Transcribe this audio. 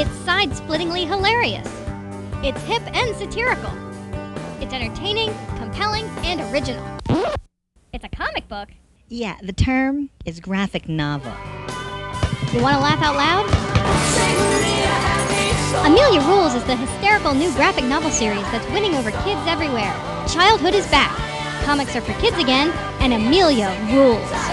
It's side splittingly hilarious. It's hip and satirical. It's entertaining, compelling, and original. It's a comic book. Yeah, the term is graphic novel. You want to laugh out loud? Amelia Rules is the hysterical new graphic novel series that's winning over kids everywhere. Childhood is back. Comics are for kids again, and Amelia rules.